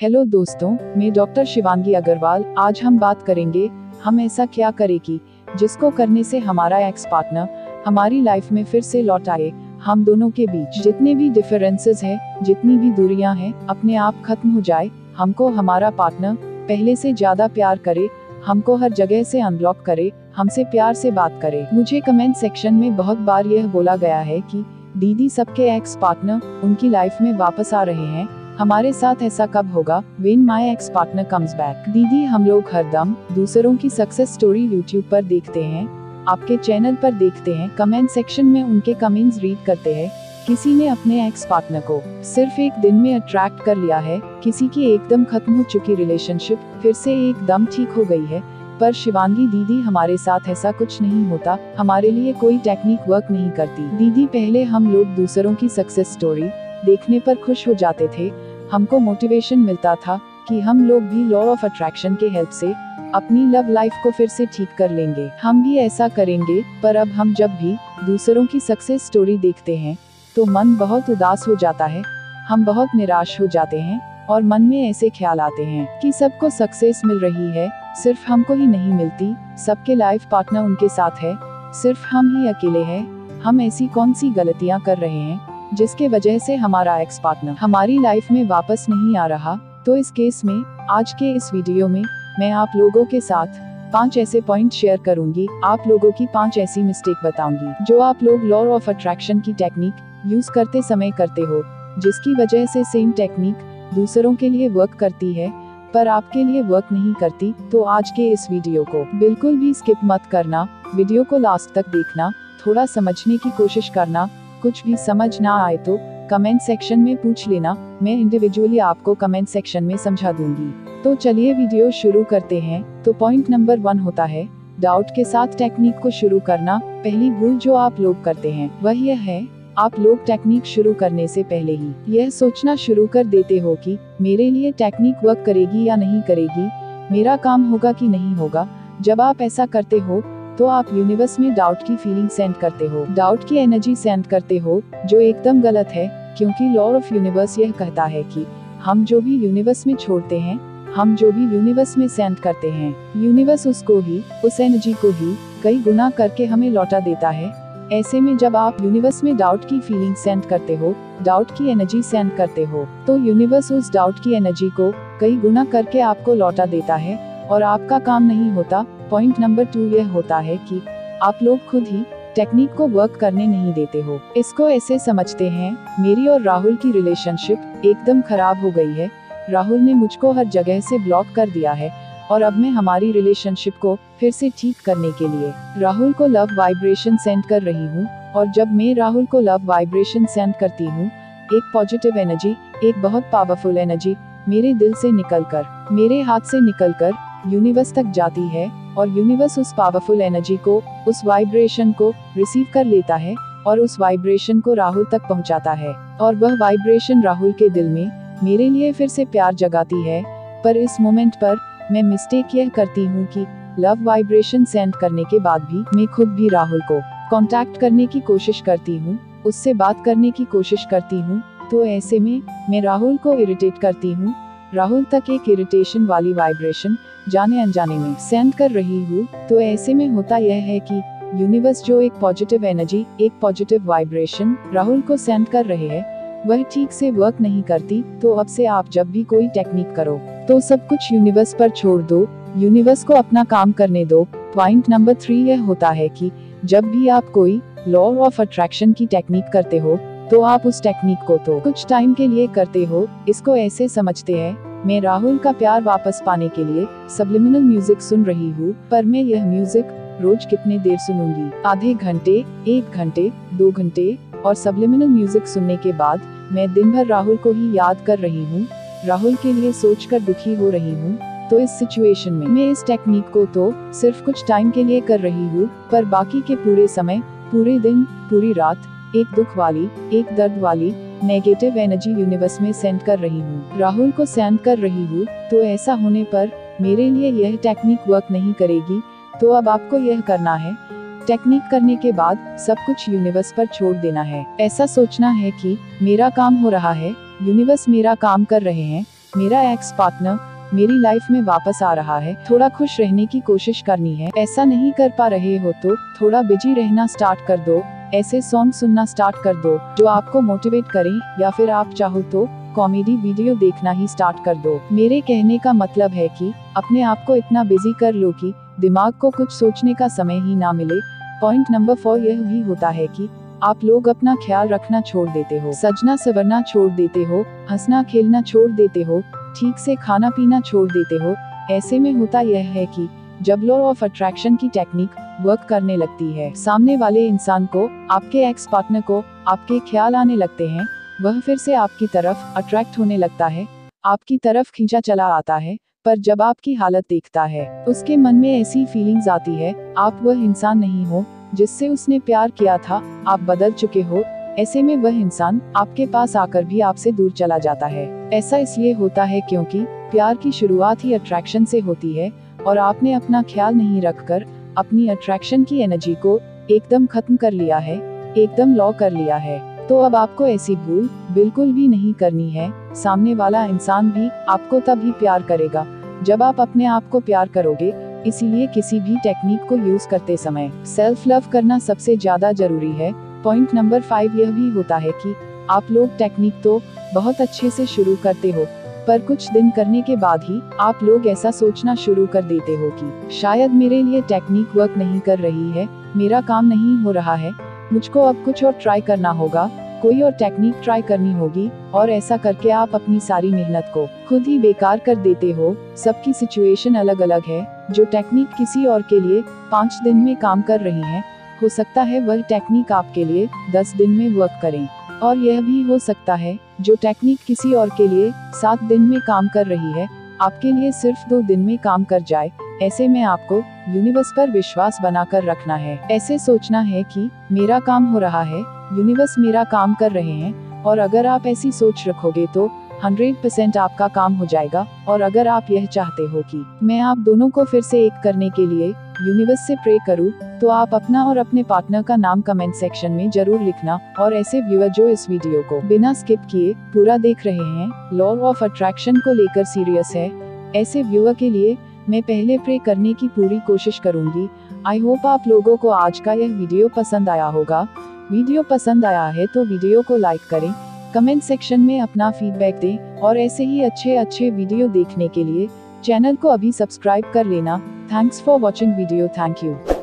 Hello दोस्तों, मैं doctor Shivangi Agarwal, आज हम बात करेंगे, हम ऐसा क्या करें कि, जिसको करने से हमारा एक्स पार्टनर हमारी लाइफ में फिर से लौट आए, हम दोनों के बीच जितने भी डिफरेंसेस हैं, जितनी भी दूरियाँ हैं, अपने आप खत्म हो जाए, हमको हमारा पार्टनर पहले से ज़्यादा प्यार करे, हमको हर जगह से अनब्लॉक करे, हमसे प्यार से बात करे। मुझे कमेंट सेक्शन में बहुत बार यह बोला गया है कि, दीदी सबके एक्स पार्टनर उनकी लाइफ में वापस आ रहे हैं हमारे साथ ऐसा कब होगा? When my ex partner comes back दीदी, हम लोग हरदम दूसरों की सक्सेस स्टोरी यूट्यूब पर देखते हैं। आपके चैनल पर देखते हैं। कमेंट सेक्शन में उनके कमेंट्स रीड करते हैं। किसी ने अपने एक्स पार्टनर को सिर्फ़ एक दिन में अट्रैक्ट कर लिया है। किसी की एकदम खत्म हो चुकी रिलेशनशिप फिर से एकदम ठीक हो गई है। पर शिवांगी दीदी, हमारे साथ ऐसा कुछ नहीं होता। हमारे लिए कोई टेक्निक वर्क नहीं करती। दीदी, पहले हम लोग दूसरों की सक्सेस स्टोरी देखने पर खुश हो जाते थे। हमको मोटिवेशन मिलता था कि हम लोग भी लॉ ऑफ़ अट्रैक्शन के हेल्प से अपनी लव लाइफ को फिर से ठीक कर लेंगे। हम भी ऐसा करेंगे, पर अब हम जब भी दूसरों की सक्सेस स्टोरी देखते हैं तो मन बहुत उदास हो जाता है। हम बहुत निराश हो जाते हैं और मन में ऐसे ख्याल आते हैं कि सबको सक्सेस मिल रही है, सिर्फ़ हमको ही नहीं मिलती, सबके लाइफ पार्टनर उनके साथ है, सिर्फ़ हम ही अकेले हैं, हम ऐसी कौन सी गलतियाँ कर रहे हैं? जिसके वजह से हमारा एक्स पार्टनर हमारी लाइफ में वापस नहीं आ रहा तो इस केस में, आज के इस वीडियो में, मैं आप लोगों के साथ पाँच ऐसे पॉइंट शेयर करूँगी, आप लोगों की पाँच ऐसी मिस्टेक बताऊँगी, जो आप लोग लॉ ऑफ़ अट्रैक्शन की टेक्निक यूज़ करते समय करते हो, जिसकी वजह से सेम टेक्निक दूसरों के लिए वर्क करती है, पर आपके लिए वर्क नहीं करती तो आज के इस वीडियो को बिल्कुल भी स्किप मत करना वीडियो को लास्ट तक देखना, थोड़ा समझने की कोशिश करना कुछ भी समझ ना आए तो कमेंट सेक्शन में पूछ लेना, मैं इंडिविजुअली आपको कमेंट सेक्शन में समझा दूँगी। तो चलिए वीडियो शुरू करते हैं। तो पॉइंट नंबर वन होता है डाउट के साथ टेक्निक को शुरू करना, पहली भूल जो आप लोग करते हैं, वह यह है, आप लोग टेक्निक शुरू करने से पहले ही यह सोचना शुरू कर देते हो कि मेरे लिए टेक्निक वर्क करेगी या नहीं करेगी, मेरा काम होगा कि नहीं होगा, जब आप ऐसा करते हो तो आप यूनिवर्स में डाउट की फीलिंग सेंड करते हो। डाउट की एनर्जी सेंड करते हो, जो एकदम गलत है, क्योंकि लॉ ऑफ़ यूनिवर्स यह कहता है कि हम जो भी यूनिवर्स में छोड़ते हैं, हम जो भी यूनिवर्स में सेंड करते हैं यूनिवर्स उसको ही, उस एनर्जी को ही, कई गुना करके हमें लौटा देता है। ऐसे में जब आप यूनिवर्स में डाउट की फीलिंग सेंड करते हो डाउट की एनर्जी सेंड करते हो तो यूनिवर्स उस डाउट की एनर्जी को, कई गुना करके आपको लौटा देता है, और आपका काम नहीं होता पॉइंट नंबर टू यह होता है कि आप लोग खुद ही टेक्निक को वर्क करने नहीं देते हो। इसको ऐसे समझते हैं, मेरी और राहुल की रिलेशनशिप एकदम खराब हो गई है। राहुल ने मुझको हर जगह से ब्लॉक कर दिया है और अब मैं हमारी रिलेशनशिप को फिर से ठीक करने के लिए राहुल को लव वाइब्रेशन सेंड कर रही हूँ और जब मैं राहुल को लव वाइब्रेशन सेंड करती हूँ, एक पॉजिटिव एनर्जी एक बहुत पावरफुल एनर्जी मेरे दिल से निकलकर, मेरे हाथ से निकलकर यूनिवर्स तक जाती है। और यूनिवर्स उस पावरफुल एनर्जी को, उस वाइब्रेशन को रिसीव कर लेता है, और उस वाइब्रेशन को राहुल तक पहुंचाता है। और वह वाइब्रेशन राहुल के दिल में, मेरे लिए फिर से प्यार जगाती है, पर इस मोमेंट पर, मैं मिस्टेक यह करती हूँ कि लव वाइब्रेशन सेंड करने के बाद भी, मैं खुद भी राहुल को कांटेक्ट करने की कोशिश करती हूँ, उससे बात करने की कोशिश करती हूँ तो ऐसे में, मैं राहुल को इरिटेट करती हूँ राहुल तक एक इरिटेशन वाली वाइब्रेशन जाने अनजाने में सेंड कर रही हूँ तो ऐसे में होता यह है कि यूनिवर्स जो एक पॉजिटिव एनर्जी एक पॉजिटिव वाइब्रेशन राहुल को सेंड कर रहे हैं, वह ठीक से वर्क नहीं करती तो अब से आप जब भी कोई टेक्निक करो तो सब कुछ यूनिवर्स पर छोड़ दो यूनिवर्स को अपना काम करने दो पॉइंट नंबर थ्री यह होता है कि, जब भी आप कोई लॉ ऑफ़ अट्रैक्शन की टेक्निक करते हो तो आप उस टेक्निक को तो कुछ टाइम के लिए करते हो, इसको ऐसे समझते हैं मैं राहुल का प्यार वापस पाने के लिए सबलिमिनल म्यूज़िक सुन रही हूँ, पर मैं यह म्यूज़िक रोज कितने देर सुनूँगी? आधे घंटे, एक घंटे, दो घंटे, और सबलिमिनल म्यूज़िक सुनने के बाद मैं दिन भर राहुल को ही याद कर रही हूँ, राहुल के लिए सोचकर दुखी हो रही हूँ तो इस सिचुएशन में मैं इस टेक्निक को तो सिर्फ़ कुछ टाइम के लिए कर रही हूँ, पर बाकी के पूरे समय, पूरे दिन, पूरी रात, एक दुख वाली, एक दर्द वाली नेगेटिव एनर्जी यूनिवर्स में सेंड कर रही हूँ। राहुल को सेंड कर रही हूँ तो ऐसा होने पर मेरे लिए यह टेक्निक वर्क नहीं करेगी। तो अब आपको यह करना है। टेक्निक करने के बाद सब कुछ यूनिवर्स पर छोड़ देना है। ऐसा सोचना है कि मेरा काम हो रहा है। यूनिवर्स मेरा काम कर रहे हैं। मेरा एक्स पार्टनर मेरी लाइफ में वापस आ रहा है। थोड़ा खुश रहने की कोशिश करनी है। ऐसा नहीं कर पा रहे हो तो थोड़ा बिज़ी रहना स्टार्ट कर दो। ऐसे सॉन्ग सुनना स्टार्ट कर दो, जो आपको मोटिवेट करें, या फिर आप चाहो तो कॉमेडी वीडियो देखना ही स्टार्ट कर दो। मेरे कहने का मतलब है कि, अपने आप को इतना बिज़ी कर लो कि, दिमाग को कुछ सोचने का समय ही ना मिले। पॉइंट नंबर फोर यह भी होता है कि, आप लोग अपना ख्याल रखना छोड़ देते हो। सजना सवरना छोड़ देते हो, हंसना खेलना छोड़ देते हो, ठीक से खाना पीना छोड़ देते हो। ऐसे में होता यह है कि जब लॉ ऑफ़ अट्रैक्शन की टेक्निक वर्क करने लगती है, सामने वाले इंसान को, आपके एक्स पार्टनर को, आपके ख्याल आने लगते हैं, वह फिर से आपकी तरफ़ अट्रैक्ट होने लगता है, आपकी तरफ़ खींचा चला आता है, पर जब आपकी हालत देखता है, उसके मन में ऐसी फीलिंग्स आती है, आप वह इंसान नहीं हो, जिससे उसने प्यार किया था, आप बदल चुके हो, ऐसे में वह इंसान आपके पास आकर भी आपसे दूर चला जाता है, ऐसा इसलिए होता है क्योंकि प्यार की शुरुआत ही अट्रैक्शन से होती है और आपने अपना ख्याल नहीं रखकर अपनी अट्रैक्शन की एनर्जी को एकदम खत्म कर लिया है, एकदम लॉ कर लिया है। तो अब आपको ऐसी भूल बिल्कुल भी नहीं करनी है। सामने वाला इंसान भी आपको तभी प्यार करेगा, जब आप अपने आप को प्यार करोगे, इसीलिए किसी भी टेक्निक को यूज़ करते समय। सेल्फ लव करना सबसे ज़्यादा ज़रूरी है। पॉइंट नंबर फाइव यह भी होता है कि आप लोग टेक्निक तो बहुत अच्छे से शुरू करते हो पर कुछ दिन करने के बाद ही, आप लोग ऐसा सोचना शुरू कर देते हो कि, शायद मेरे लिए टेक्निक वर्क नहीं कर रही है, मेरा काम नहीं हो रहा है, मुझको अब कुछ और ट्राई करना होगा, कोई और टेक्निक ट्राई करनी होगी, और ऐसा करके आप अपनी सारी मेहनत को, खुद ही बेकार कर देते हो, सबकी सिचुएशन अलग अलग है, जो टेक्निक किसी और के लिए, पाँच दिन में काम कर रही है, हो सकता है वह टेक्निक आपके लिए, दस दिन में वर्क करें। और यह भी हो सकता है, जो टेक्निक किसी और के लिए सात दिन में काम कर रही है, आपके लिए सिर्फ़ दो दिन में काम कर जाए, ऐसे में आपको यूनिवर्स पर विश्वास बनाकर रखना है। ऐसे सोचना है कि, मेरा काम हो रहा है यूनिवर्स मेरा काम कर रहे हैं, और अगर आप ऐसी सोच रखोगे तो हंड्रेड परसेंट आपका काम हो जाएगा, और अगर आप यह चाहते हो कि मैं आप दोनों को फिर से एक करने के लिए यूनिवर्स से प्रे करूँ, तो आप अपना और अपने पार्टनर का नाम कमेंट सेक्शन में ज़रूर लिखना और ऐसे व्यूअर जो इस वीडियो को बिना स्किप किए पूरा देख रहे हैं लॉ ऑफ़ अट्रैक्शन को लेकर सीरियस है। ऐसे व्यूअर के लिए मैं पहले प्रे करने की पूरी कोशिश करूँगी। आई होप आप लोगों को आज का यह वीडियो पसंद आया होगा। वीडियो पसंद आया है तो वीडियो को लाइक करें कमेंट सेक्शन में अपना फीडबैक दें और ऐसे ही अच्छे अच्छे वीडियो देखने के लिए चैनल को अभी सब्सक्राइब कर लेना। Thanks for watching video thank you